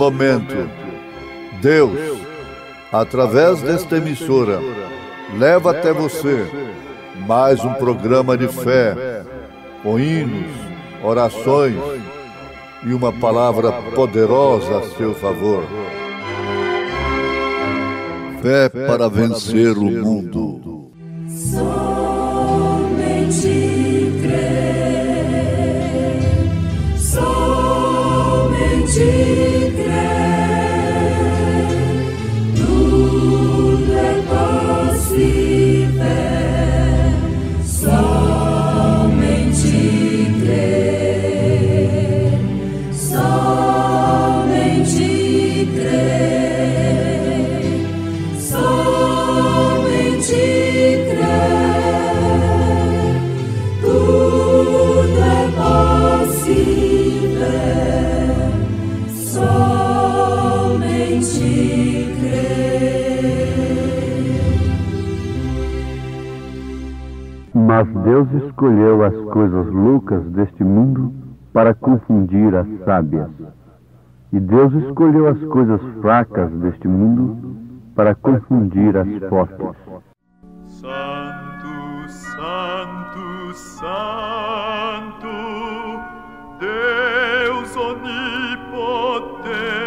momento, Deus, através desta emissora, leva até você mais um programa de fé, com hinos, orações e uma palavra poderosa a seu favor. Fé para vencer o mundo. as sábias. E Deus escolheu as coisas fracas deste mundo para confundir as fortes. Santo, Santo, Santo, Deus onipotente.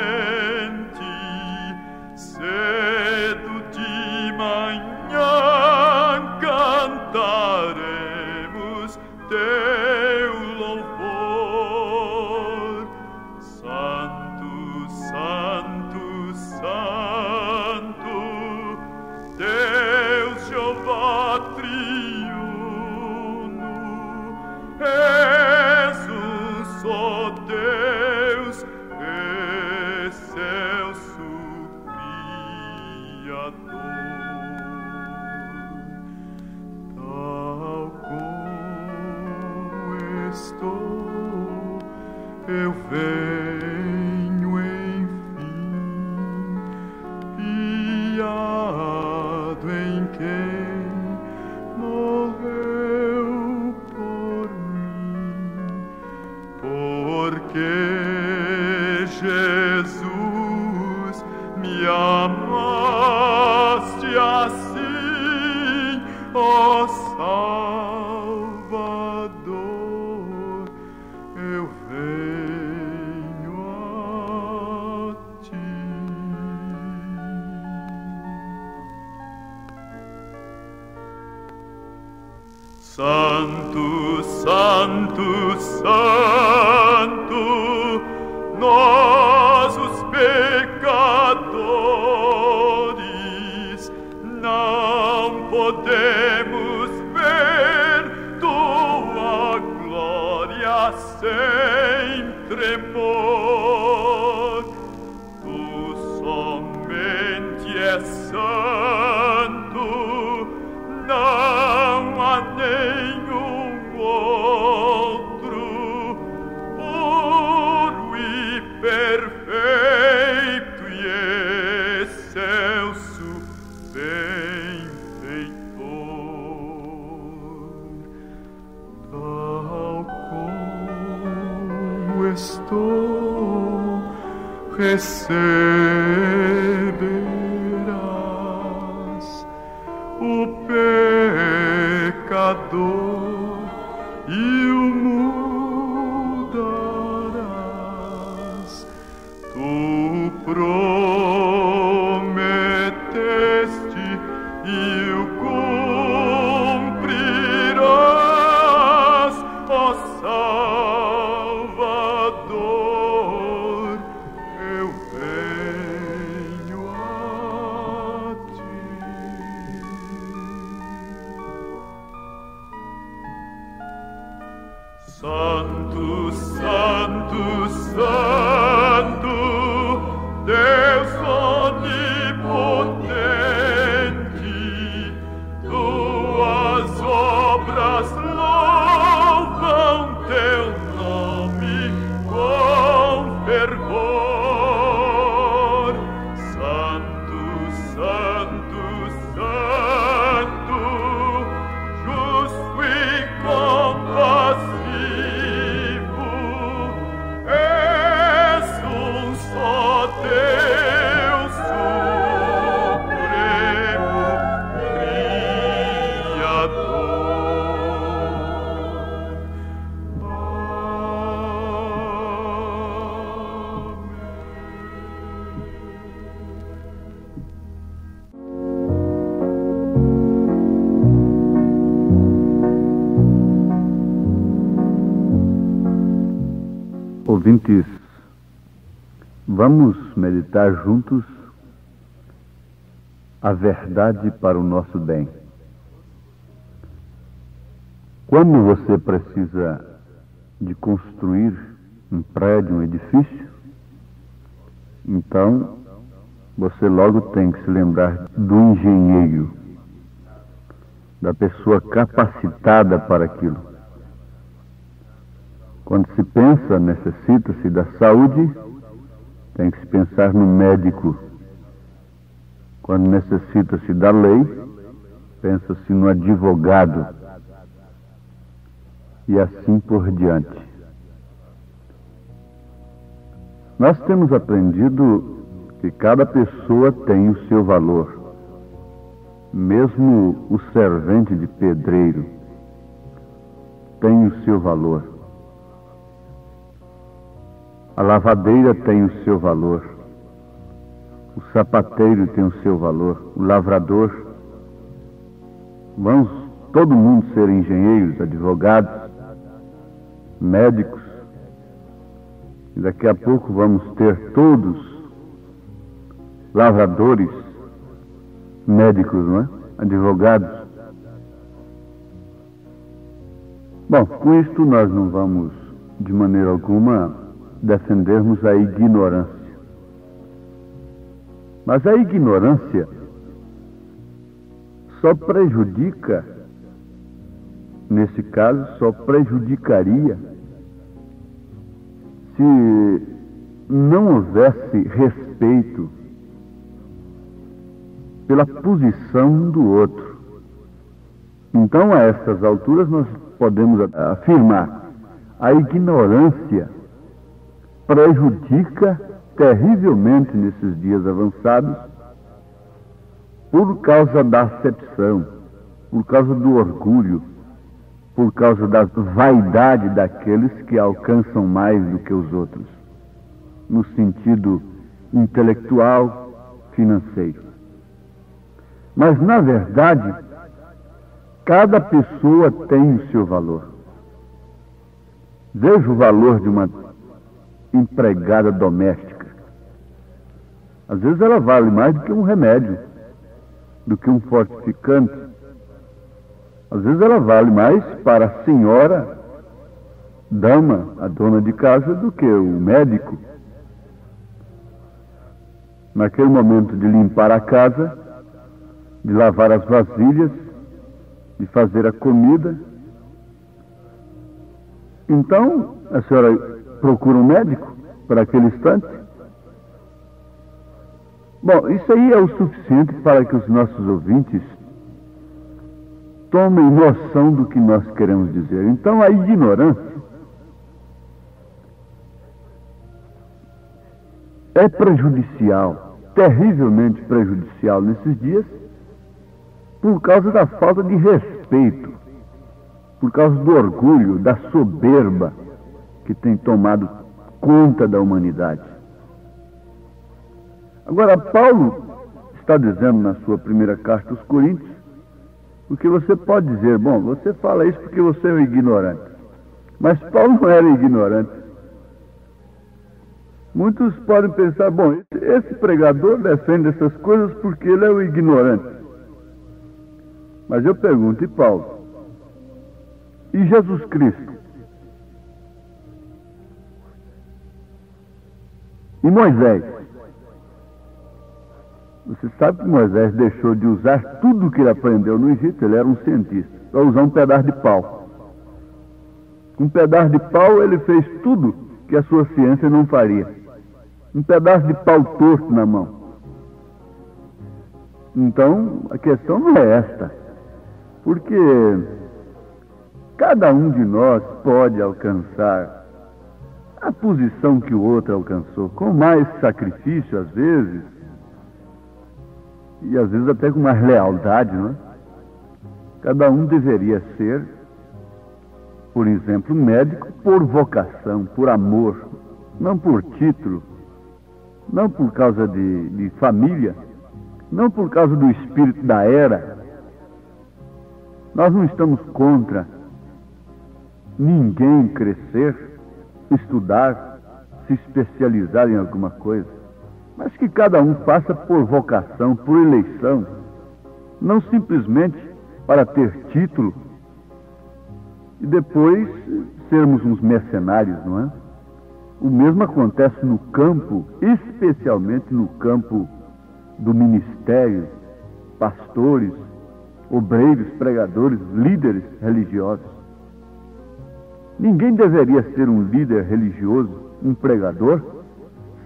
Yeah. Sanctus, Sanctus, Sanctus. Ouvintes, vamos meditar juntos a verdade para o nosso bem. Quando você precisa de construir um prédio, um edifício, então você logo tem que se lembrar do engenheiro, da pessoa capacitada para aquilo. Quando se pensa, necessita-se da saúde, tem que se pensar no médico. Quando necessita-se da lei, pensa-se no advogado. E assim por diante. Nós temos aprendido que cada pessoa tem o seu valor. Mesmo o servente de pedreiro tem o seu valor. A lavadeira tem o seu valor. O sapateiro tem o seu valor. O lavrador. Vamos todo mundo ser engenheiros, advogados, médicos. E daqui a pouco vamos ter todos lavradores, médicos, não é? Advogados. Bom, com isto nós não vamos, de maneira alguma, defendermos a ignorância. Mas a ignorância só prejudica, nesse caso, só prejudicaria se não houvesse respeito pela posição do outro. Então, a essas alturas, nós podemos afirmar a ignorância prejudica terrivelmente nesses dias avançados por causa da acepção, por causa do orgulho, por causa da vaidade daqueles que alcançam mais do que os outros, no sentido intelectual, financeiro. Mas, na verdade, cada pessoa tem o seu valor. Veja o valor de uma empregada doméstica. Às vezes ela vale mais do que um remédio, do que um fortificante. Às vezes ela vale mais para a senhora, dama, a dona de casa, do que o médico. Naquele momento de limpar a casa, de lavar as vasilhas, de fazer a comida. Então, a senhora procura um médico para aquele instante? Bom, isso aí é o suficiente para que os nossos ouvintes tomem noção do que nós queremos dizer. Então, a ignorância é prejudicial, terrivelmente prejudicial nesses dias, por causa da falta de respeito, por causa do orgulho, da soberba que tem tomado conta da humanidade. Agora, Paulo está dizendo na sua primeira carta aos Coríntios, porque você pode dizer, bom, você fala isso porque você é um ignorante. Mas Paulo não era ignorante. Muitos podem pensar, bom, esse pregador defende essas coisas porque ele é o ignorante. Mas eu pergunto, e Paulo? E Jesus Cristo? E Moisés? Você sabe que Moisés deixou de usar tudo que ele aprendeu no Egito, ele era um cientista, para usar um pedaço de pau. Um pedaço de pau ele fez tudo que a sua ciência não faria. Um pedaço de pau torto na mão. Então, a questão não é esta. Porque cada um de nós pode alcançar a posição que o outro alcançou, com mais sacrifício às vezes, e às vezes até com mais lealdade, não é? Cada um deveria ser, por exemplo, médico por vocação, por amor, não por título, não por causa de, de família, não por causa do espírito da era. Nós não estamos contra ninguém crescer, estudar, se especializar em alguma coisa, mas que cada um faça por vocação, por eleição, não simplesmente para ter título e depois sermos uns mercenários, não é? O mesmo acontece no campo, especialmente no campo do ministério, pastores, obreiros, pregadores, líderes religiosos. Ninguém deveria ser um líder religioso, um pregador,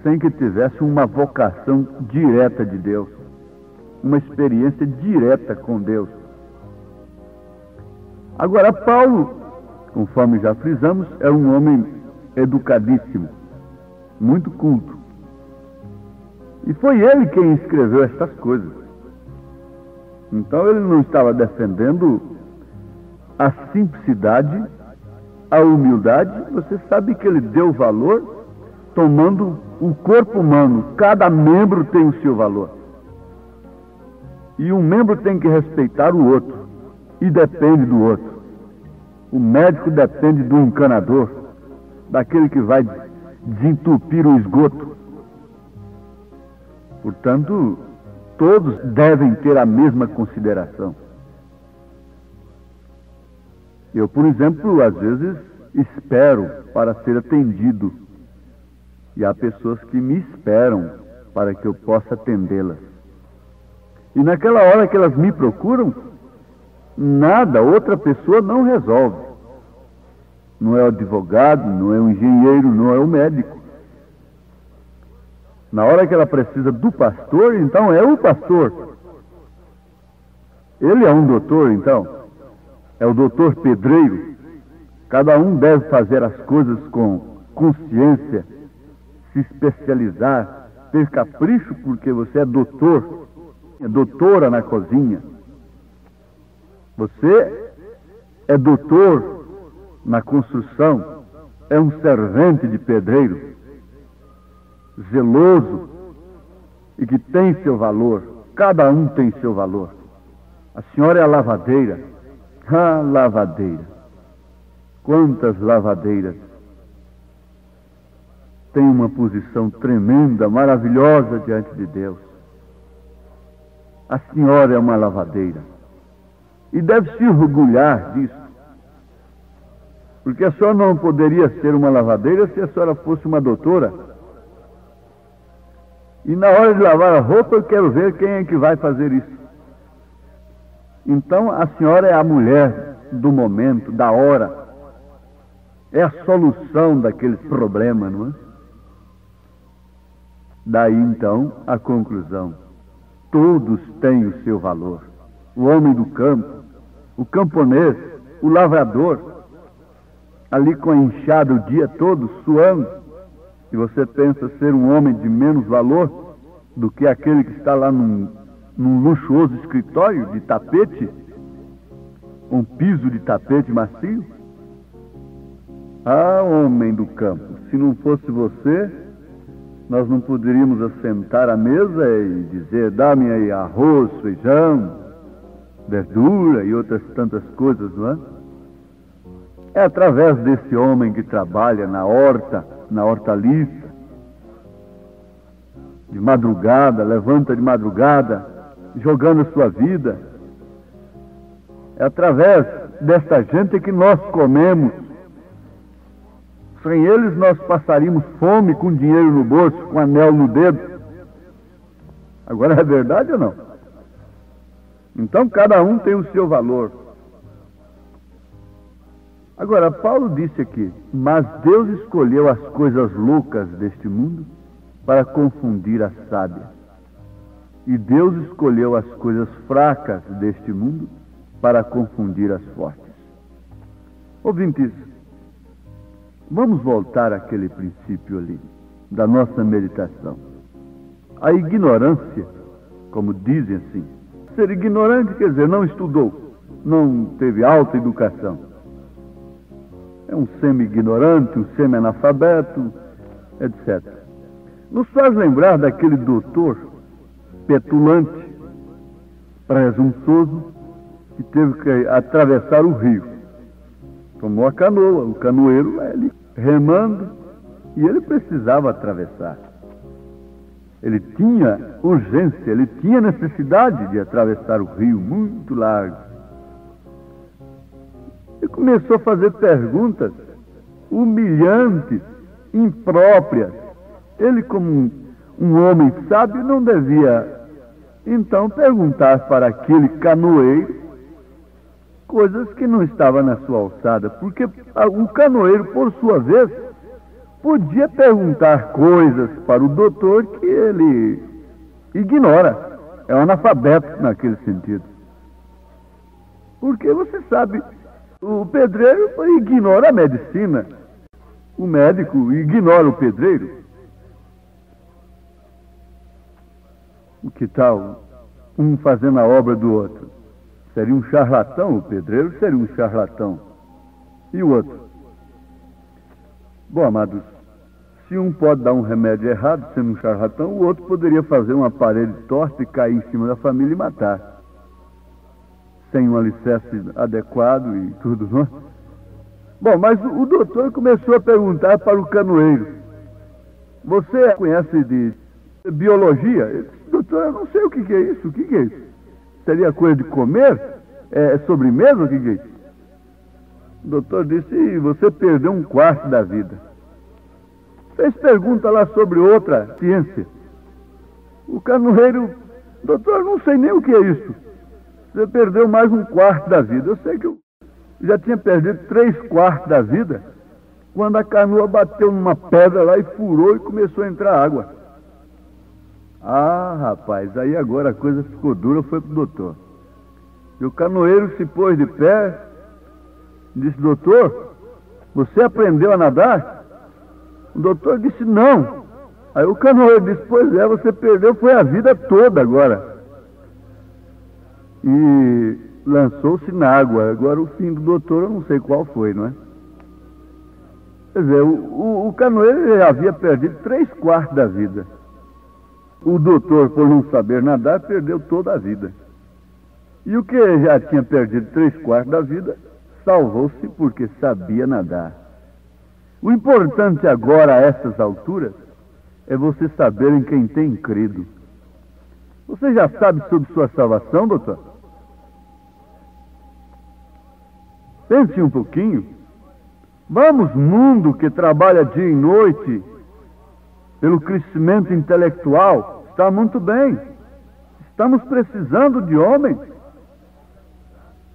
sem que tivesse uma vocação direta de Deus, uma experiência direta com Deus. Agora, Paulo, conforme já frisamos, é um homem educadíssimo, muito culto. E foi ele quem escreveu estas coisas. Então ele não estava defendendo a simplicidade, a humildade. Você sabe que ele deu valor tomando o corpo humano. Cada membro tem o seu valor. E um membro tem que respeitar o outro. E depende do outro. O médico depende do encanador, daquele que vai desentupir o esgoto. Portanto, todos devem ter a mesma consideração. Eu, por exemplo, às vezes espero para ser atendido. E há pessoas que me esperam para que eu possa atendê-las. E naquela hora que elas me procuram, nada, outra pessoa não resolve. Não é o advogado, não é o engenheiro, não é o médico. Na hora que ela precisa do pastor, então é o pastor. Ele é um doutor, então. É o doutor pedreiro. Cada um deve fazer as coisas com consciência, se especializar, ter capricho, porque você é doutor, é doutora na cozinha. Você é doutor na construção, é um servente de pedreiro zeloso e que tem seu valor. Cada um tem seu valor. A senhora é a lavadeira. Ah, lavadeira. Quantas lavadeiras têm uma posição tremenda, maravilhosa diante de Deus. A senhora é uma lavadeira. E deve se orgulhar disso. Porque a senhora não poderia ser uma lavadeira se a senhora fosse uma doutora. E na hora de lavar a roupa, eu quero ver quem é que vai fazer isso. Então, a senhora é a mulher do momento, da hora. É a solução daquele problema, não é? Daí então a conclusão: todos têm o seu valor. O homem do campo, o camponês, o lavrador, ali com a enxada o dia todo, suando, e você pensa ser um homem de menos valor do que aquele que está lá num, num luxuoso escritório de tapete, um piso de tapete macio? Ah, homem do campo, se não fosse você, nós não poderíamos assentar à mesa e dizer: dá-me aí arroz, feijão, verdura e outras tantas coisas, não é? É através desse homem que trabalha na horta, na hortaliça, de madrugada, levanta de madrugada, jogando a sua vida. É através desta gente que nós comemos. Sem eles nós passaríamos fome com dinheiro no bolso, com anel no dedo. Agora é verdade ou não? Então cada um tem o seu valor. Agora, Paulo disse aqui: Mas Deus escolheu as coisas loucas deste mundo para confundir as sábias. E Deus escolheu as coisas fracas deste mundo para confundir as fortes. Ouvintes, vamos voltar àquele princípio ali, da nossa meditação. A ignorância, como dizem assim, ser ignorante quer dizer não estudou, não teve alta educação é um semi-ignorante, um semi-analfabeto, etc. Nos faz lembrar daquele doutor petulante, presunçoso, que teve que atravessar o rio. Tomou a canoa, o canoeiro ali remando, E ele precisava atravessar. Ele tinha urgência, ele tinha necessidade de atravessar o rio muito largo. E começou a fazer perguntas humilhantes, impróprias. Ele, como um, um homem sábio, não devia então perguntar para aquele canoeiro coisas que não estavam na sua alçada, porque o canoeiro, por sua vez, podia perguntar coisas para o doutor que ele ignora. É um analfabeto naquele sentido. Porque você sabe, o pedreiro ignora a medicina. O médico ignora o pedreiro. Que tal um fazendo a obra do outro? Seria um charlatão, o pedreiro seria um charlatão. E o outro? Bom, amados, se um pode dar um remédio errado, sendo um charlatão, o outro poderia fazer um aparelho torto e cair em cima da família e matar. Sem um alicerce adequado e tudo, não é? Bom, mas o, o doutor começou a perguntar para o canoeiro: Você conhece de biologia? Ele doutor, eu não sei o que, que é isso. O que, que é isso? Seria coisa de comer? É, é sobremesa? O que, que é isso? O doutor disse: Você perdeu um quarto da vida. Fez pergunta lá sobre outra ciência. O canoeiro, doutor, não sei nem o que é isso. Você perdeu mais um quarto da vida. Eu sei que eu já tinha perdido três quartos da vida quando a canoa bateu numa pedra lá e furou e começou a entrar água. Ah, rapaz, aí agora a coisa ficou dura, foi pro doutor. E o canoeiro se pôs de pé, disse, doutor, você aprendeu a nadar? O doutor disse não. Aí o canoeiro disse, pois é, você perdeu, foi a vida toda agora. E lançou-se na água. Agora o fim do doutor eu não sei qual foi, não é? Quer dizer, o, o, o canoeiro havia perdido três quartos da vida. O doutor, por não saber nadar, perdeu toda a vida. E o que já tinha perdido três quartos da vida, salvou-se porque sabia nadar. O importante agora, a essas alturas, é você saber em quem tem crido. Você já sabe sobre sua salvação, doutor? Pense um pouquinho. Vamos, mundo que trabalha dia e noite pelo crescimento intelectual, está muito bem. Estamos precisando de homens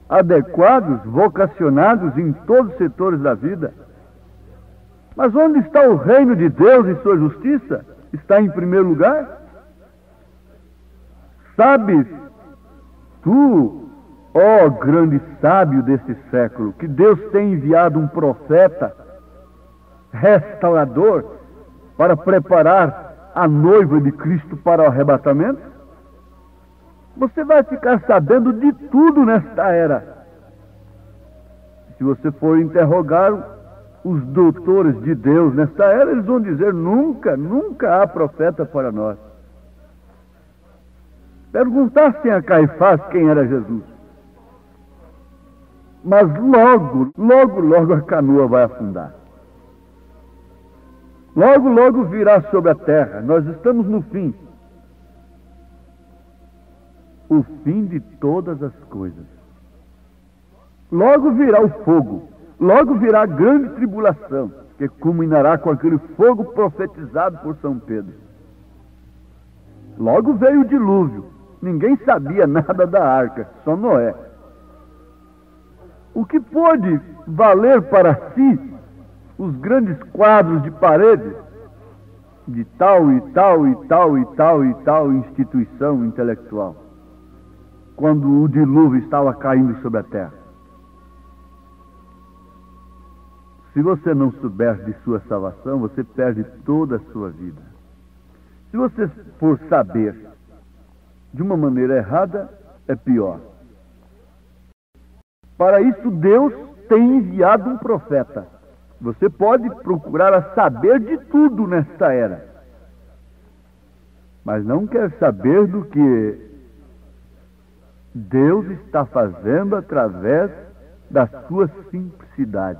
adequados, vocacionados em todos os setores da vida. Mas onde está o reino de Deus e sua justiça? Está em primeiro lugar? Sabes tu, ó grande sábio desse século, que Deus tem enviado um profeta restaurador para preparar a noiva de Cristo para o arrebatamento? Você vai ficar sabendo de tudo nesta era. Se você for interrogar os doutores de Deus nesta era, eles vão dizer: nunca, nunca há profeta para nós. Perguntassem a Caifás quem era Jesus. Mas logo, logo, logo a canoa vai afundar. Logo, logo virá sobre a terra. Nós estamos no fim. O fim de todas as coisas. Logo virá o fogo Logo virá grande tribulação, que culminará com aquele fogo profetizado por São Pedro. Logo veio o dilúvio. Ninguém sabia nada da arca, só Noé. O que pôde valer para si os grandes quadros de parede de tal e tal e tal e tal e tal instituição intelectual, quando o dilúvio estava caindo sobre a terra? Se você não souber de sua salvação, você perde toda a sua vida. Se você for saber de uma maneira errada, é pior. Para isso, Deus tem enviado um profeta. Você pode procurar a saber de tudo nesta era, mas não quer saber do que Deus está fazendo através da sua simplicidade.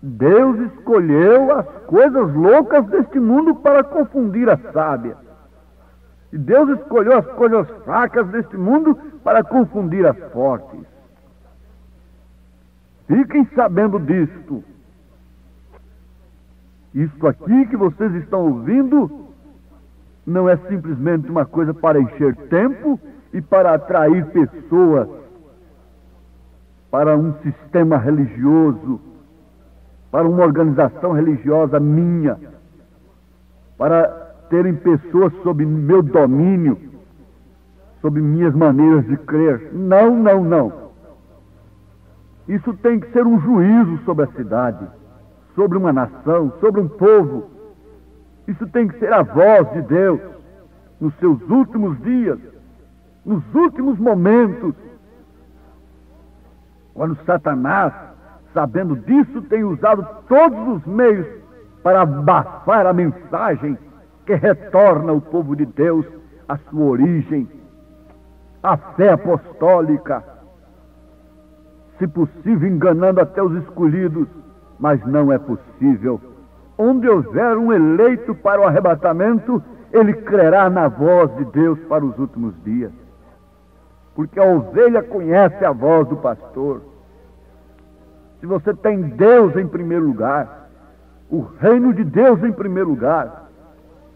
Deus escolheu as coisas loucas deste mundo para confundir as sábias. E Deus escolheu as coisas fracas deste mundo para confundir as fortes. Fiquem sabendo disto. Isto aqui que vocês estão ouvindo não é simplesmente uma coisa para encher tempo e para atrair pessoas para um sistema religioso, para uma organização religiosa minha, para terem pessoas sob meu domínio, sob minhas maneiras de crer. Não, não, não. Isso tem que ser um juízo sobre a cidade, sobre uma nação, sobre um povo. Isso tem que ser a voz de Deus nos seus últimos dias, nos últimos momentos. Quando Satanás, sabendo disso, tem usado todos os meios para abafar a mensagem que retorna o povo de Deus à sua origem, à fé apostólica se possível, enganando até os escolhidos, mas não é possível. Onde houver um eleito para o arrebatamento, ele crerá na voz de Deus para os últimos dias. Porque a ovelha conhece a voz do pastor. Se você tem Deus em primeiro lugar, o reino de Deus em primeiro lugar,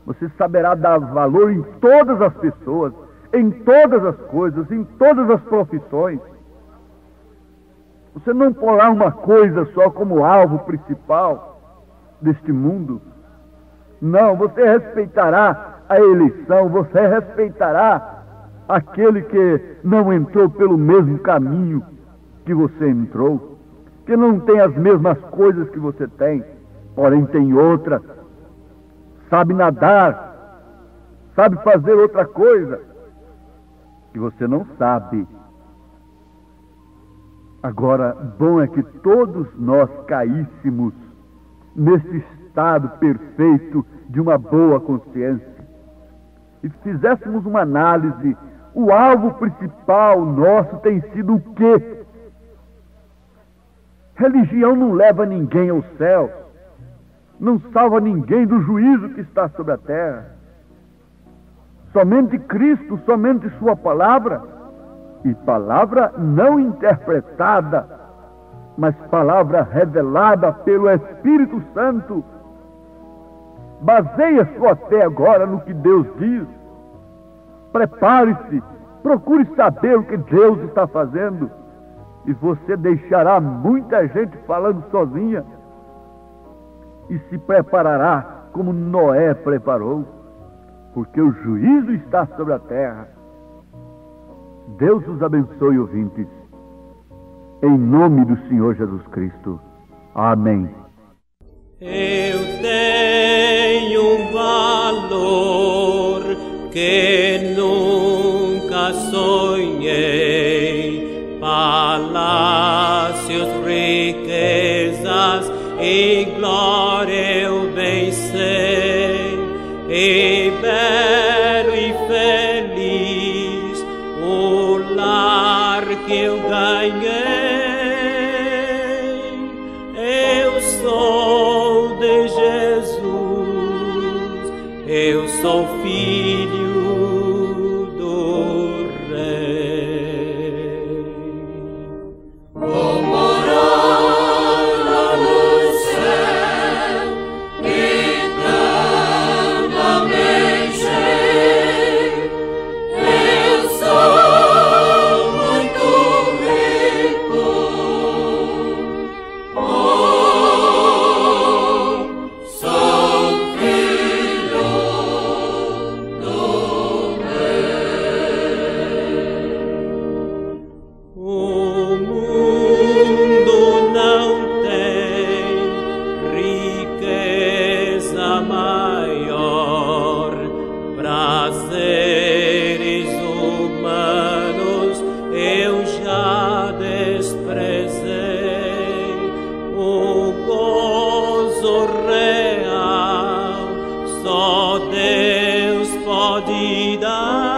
você saberá dar valor em todas as pessoas, em todas as coisas, em todas as profissões. Você não porá uma coisa só como alvo principal deste mundo. Não, você respeitará a eleição, você respeitará aquele que não entrou pelo mesmo caminho que você entrou, que não tem as mesmas coisas que você tem, porém tem outras. Sabe nadar, sabe fazer outra coisa que você não sabe. Agora, bom é que todos nós caíssemos nesse estado perfeito de uma boa consciência e fizéssemos uma análise. O alvo principal nosso tem sido o quê? Religião não leva ninguém ao céu, não salva ninguém do juízo que está sobre a terra. Somente Cristo, somente Sua palavra e palavra não interpretada, mas palavra revelada pelo Espírito Santo. Baseie sua fé agora no que Deus diz. Prepare-se, procure saber o que Deus está fazendo, e você deixará muita gente falando sozinha e se preparará como Noé preparou, porque o juízo está sobre a terra. Deus os abençoe, ouvintes. Em nome do Senhor Jesus Cristo. Amém. Eu tenho um valor que nunca sonhei, palácios, riquezas e glória olvidar.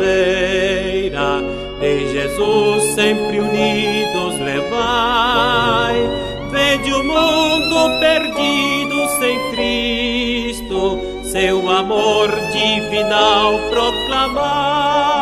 bandeira de Jesus sempre unidos levai. Vede o mundo perdido sem Cristo, seu amor divinal proclamai.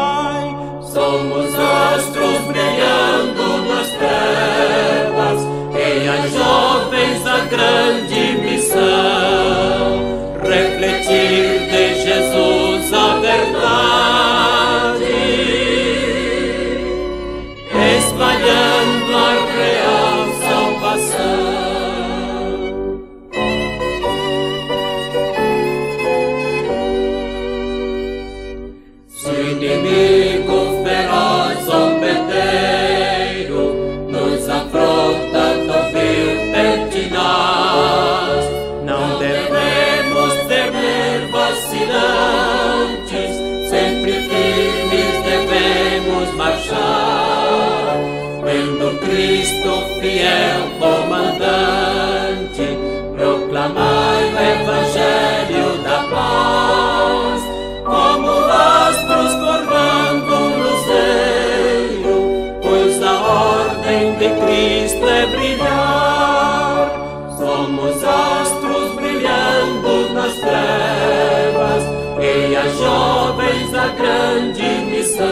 proclamai o Evangelho da paz, como astros formando um luzeiro, pois a ordem de Cristo é brilhar. Somos astros brilhando nas trevas, e as jovens da grande missão,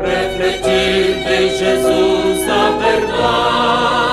refletir em Jesus da verdade.